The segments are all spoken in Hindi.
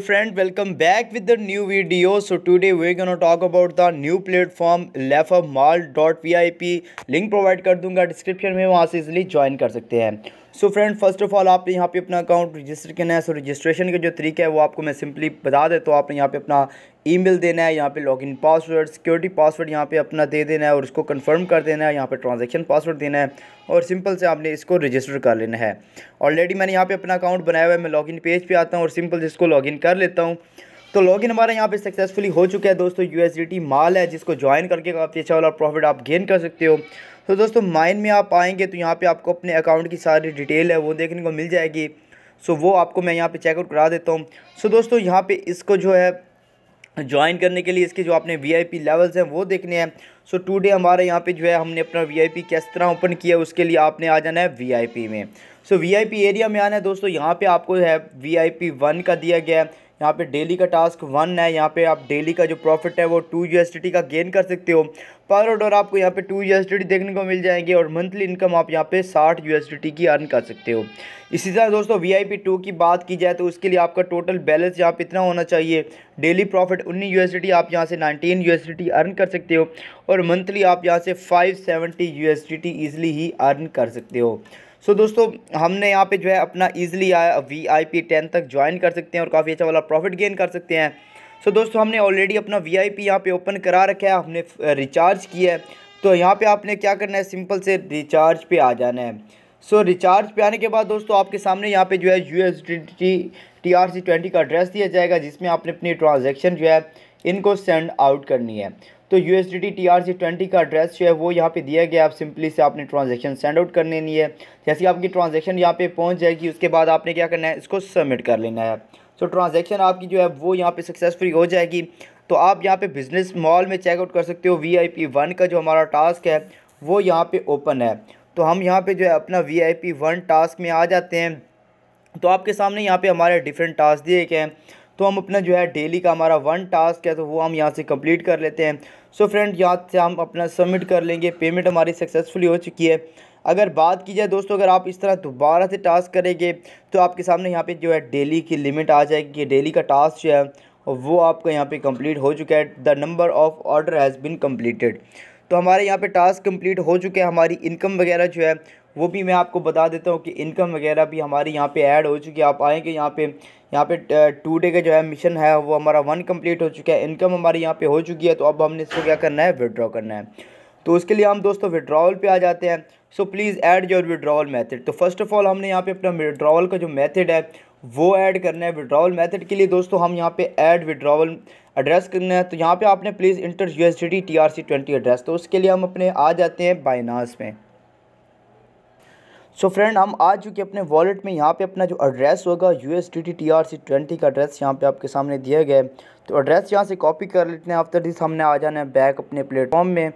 friend, welcome back with the new video. So, today we're gonna talk about the new platform lefamall.vip link provide कर दूँगा डिस्क्रिप्शन में, वहाँ से इसलिए ज्वाइन कर सकते हैं. So friend first of all आपने यहाँ पे अपना अकाउंट रजिस्टर करना है. सो रजिस्ट्रेशन का जो तरीका है, वो आपको मैं सिंपली बता देता हूँ. आपने यहाँ पे अपना ईमेल देना है, यहाँ पे लॉगिन पासवर्ड, सिक्योरिटी पासवर्ड यहाँ पे अपना दे देना है और उसको कंफर्म कर देना है, यहाँ पे ट्रांजैक्शन पासवर्ड देना है और सिंपल से आपने इसको रजिस्टर कर लेना है। ऑलरेडी मैंने यहाँ पे अपना अकाउंट बनाया हुआ है, मैं लॉगिन पेज पे आता हूँ और सिंपल से इसको लॉगिन कर लेता हूँ। तो लॉगिन हमारा यहाँ पे सक्सेसफुली हो चुका है दोस्तों यूएसडीटी माल है, जिसको ज्वाइन करके काफ़ी अच्छा वाला प्रॉफिट आप गेन कर सकते हो। तो दोस्तों माइन में आप आएँगे तो यहाँ पे आपको अपने अकाउंट की सारी डिटेल है, वो देखने को मिल जाएगी। सो वो आपको मैं यहाँ पे चेकआउट करा देता हूँ। सो दोस्तों, यहाँ पे इसको जो है ज्वाइन करने के लिए इसके जो आपने वीआईपी लेवल्स हैं, वो देखने हैं। सो टुडे हमारे यहाँ पे जो है, हमने अपना वीआईपी किस तरह ओपन किया उसके लिए आपने आ जाना है वीआईपी में। सो वीआईपी एरिया में आना है, दोस्तों, यहाँ पे आपको है वीआईपी वन का दिया गया है। यहाँ पे डेली का टास्क वन है, यहाँ पे आप डेली का जो प्रॉफिट है वो टू यू का गेन कर सकते हो। पर ऑर्डर आपको यहाँ पे टू यू देखने को मिल जाएँगे और मंथली इनकम आप यहाँ पे साठ यू की अर्न कर सकते हो। इसी तरह दोस्तों वी आई पी टू की बात की जाए तो उसके लिए आपका टोटल बैलेंस यहाँ पे इतना होना चाहिए। डेली प्रॉफिट उन्नीस यू आप यहाँ से नाइनटीन यू अर्न कर सकते हो और मंथली आप यहाँ से फाइव सेवेंटी यू ही अर्न कर सकते हो। सो so, दोस्तों हमने यहाँ पे जो है अपना easily V I P ten तक ज्वाइन कर सकते हैं और काफ़ी अच्छा वाला प्रॉफिट गेन कर सकते हैं। सो so, दोस्तों हमने ऑलरेडी अपना वी आई पी यहाँ पर ओपन करा रखा है हमने रिचार्ज किया है। तो यहाँ पे आपने क्या करना है? सिंपल से रिचार्ज पे आ जाना है। सो so, रिचार्ज पे आने के बाद दोस्तों आपके सामने यहाँ पे जो है U S T R C twenty का एड्रेस दिया जाएगा जिसमें आपने अपनी ट्रांजेक्शन जो है इनको सेंड आउट करनी है। तो यू एस टी ट्वेंटी का एड्रेस जो है वो यहाँ पे दिया गया आप सिंपली से आपने ट्रांजेक्शन सेंड आउट करनी नहीं है। जैसे आपकी ट्रांजेक्शन यहाँ पे पहुँच जाएगी, उसके बाद आपने क्या करना है, इसको सबमिट कर लेना है। सो ट्रांजेक्शन आपकी जो है वो यहाँ पे सक्सेसफुली हो जाएगी। तो आप यहाँ पे बिज़नेस मॉल में चेकआउट कर सकते हो। वी आई पी वन का जो हमारा टास्क है, वो यहाँ पे ओपन है। तो हम यहाँ पे जो है अपना V I P one task में आ जाते हैं। तो आपके सामने यहाँ पे हमारे डिफरेंट टास्क दिए गए हैं। तो हम अपना जो है डेली का हमारा वन टास्क है तो वो हम यहाँ से कंप्लीट कर लेते हैं। सो फ्रेंड यहाँ से हम अपना सबमिट कर लेंगे। पेमेंट हमारी सक्सेसफुली हो चुकी है। अगर बात की जाए दोस्तों, अगर आप इस तरह दोबारा से टास्क करेंगे तो आपके सामने यहाँ पे जो है डेली की लिमिट आ जाएगी। कि डेली का टास्क जो है, वो आपका यहाँ पे कंप्लीट हो चुका है। The number of order has been completed तो हमारे यहाँ पे टास्क कंप्लीट हो चुके हैं। हमारी इनकम वगैरह जो है वो भी मैं आपको बता देता हूँ कि इनकम वगैरह भी हमारी यहाँ पे ऐड हो चुकी है। आप आएँगे यहाँ पे यहाँ पे टू डे का जो है मिशन है, वो हमारा वन कंप्लीट हो चुका है। इनकम हमारी यहाँ पे हो चुकी है तो अब हमने इसको क्या करना है? विड्रॉ करना है। तो उसके लिए हम दोस्तों विड्रॉवल पे आ जाते हैं। So please add your withdrawal method तो फ़र्स्ट ऑफ़ ऑल हमने यहाँ पे अपना विड्रॉवल का जो मेथड है, वो ऐड करना है। विड्रॉवल मेथड के लिए दोस्तों हम यहाँ पे ऐड विड्रॉवल एड्रेस करना है। तो यहाँ पे आपने please enter U S D T R C twenty address तो उसके लिए हम अपने आ जाते हैं बाइनास में। सो so फ्रेंड हम आ चुके अपने वॉलेट में। यहाँ पे अपना जो एड्रेस होगा U S T T T R C twenty का एड्रेस यहाँ पे आपके सामने दिया गया है। तो एड्रेस यहाँ से कॉपी कर लेते हैं। आफ्टर दिस हमने आ जाना है बैक अपने प्लेटफॉर्म में।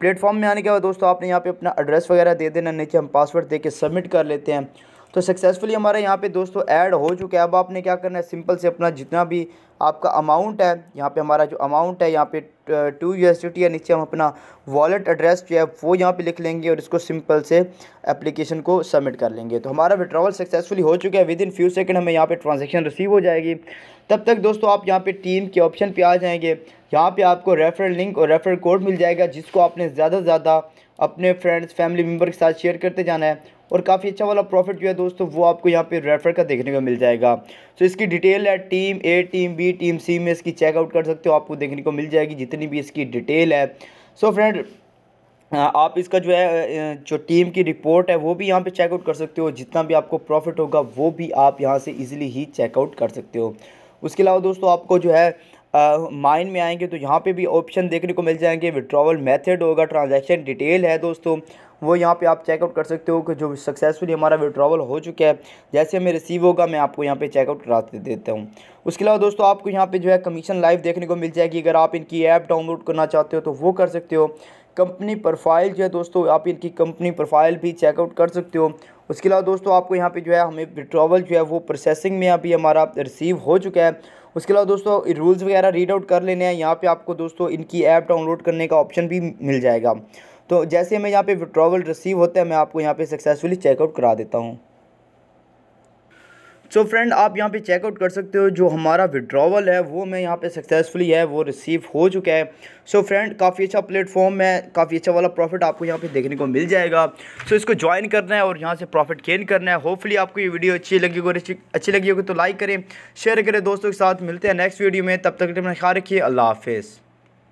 प्लेटफॉर्म में आने के बाद दोस्तों, आपने यहाँ पे अपना एड्रेस वगैरह दे देना नीचे हम पासवर्ड दे के सबमिट कर लेते हैं। तो सक्सेसफुली हमारा यहाँ पे दोस्तों ऐड हो चुका है। अब आपने क्या करना है? सिंपल से अपना जितना भी आपका अमाउंट है, यहाँ पे हमारा जो अमाउंट है, यहाँ पे टू यू एस या नीचे हम अपना वॉलेट एड्रेस जो है वो यहाँ पे लिख लेंगे और इसको सिंपल से एप्लीकेशन को सबमिट कर लेंगे। तो हमारा विड्रॉवल सक्सेसफुली हो चुका है। विद इन फ्यू सेकंड हमें यहाँ पे ट्रांजेक्शन रिसीव हो जाएगी। तब तक दोस्तों आप यहाँ पे टीम के ऑप्शन पे आ जाएँगे। यहाँ पे आपको रेफरल लिंक और रेफरल कोड मिल जाएगा, जिसको आपने ज़्यादा से ज़्यादा अपने फ्रेंड्स फैमिली मेंबर के साथ शेयर करते जाना है। और काफ़ी अच्छा वाला प्रॉफिट जो है दोस्तों, वो आपको यहाँ पे रेफर का देखने को मिल जाएगा। तो इसकी डिटेल है team A team B team C में इसकी चेकआउट कर सकते हो, आपको देखने को मिल जाएगी, जितनी भी इसकी डिटेल है। सो फ्रेंड आप इसका जो है जो टीम की रिपोर्ट है, वो भी यहाँ पे चेकआउट कर सकते हो, जितना भी आपको प्रॉफिट होगा, वो भी आप यहाँ से इजीली ही चेकआउट कर सकते हो। उसके अलावा दोस्तों, आपको जो है माइन में आएँगे तो यहाँ पे भी ऑप्शन देखने को मिल जाएँगे। विड्रॉवल मेथड होगा ट्रांजैक्शन डिटेल है दोस्तों। वो यहाँ पे आप चेकआउट कर सकते हो कि जो सक्सेसफुली हमारा विड्रॉवल हो चुका है। जैसे हमें रिसीव होगा, मैं आपको यहाँ पे चेकआउट करा देता हूँ। उसके अलावा दोस्तों, आपको यहाँ पे जो है कमीशन लाइव देखने को मिल जाएगी। अगर आप इनकी ऐप डाउनलोड करना चाहते हो तो वो कर सकते हो। कंपनी प्रोफ़ाइल जो है दोस्तों, आप इनकी कंपनी प्रोफ़ाइल भी चेकआउट कर सकते हो। उसके अलावा दोस्तों, आपको यहाँ पे जो है, हमें विड्रॉवल जो है, वो प्रोसेसिंग में अभी हमारा रिसीव हो चुका है। उसके अलावा दोस्तों रूल्स वगैरह रीड आउट कर लेने हैं। यहाँ पे आपको दोस्तों, इनकी ऐप डाउनलोड करने का ऑप्शन भी मिल जाएगा। तो जैसे हमें यहाँ पे विड्रॉवल रिसीव होता है, मैं आपको यहाँ पे सक्सेसफुली चेकआउट करा देता हूँ। सो so फ्रेंड आप यहाँ पे चेकआउट कर सकते हो जो हमारा विड्रॉवल है, वो मैं यहाँ पे सक्सेसफुली है, वो रिसीव हो चुका है। सो so फ्रेंड काफ़ी अच्छा प्लेटफॉर्म है, काफ़ी अच्छा वाला प्रॉफिट आपको यहाँ पे देखने को मिल जाएगा। सो so इसको ज्वाइन करना है और यहाँ से प्रॉफिट गेन करना है। होपफुली आपको ये वीडियो अच्छी लगी होगी अच्छी लगी होगी तो लाइक करें शेयर करें दोस्तों के साथ। मिलते हैं नेक्स्ट वीडियो में, तब तक अपना ख्याल रखिए। अल्लाह हाफिज़।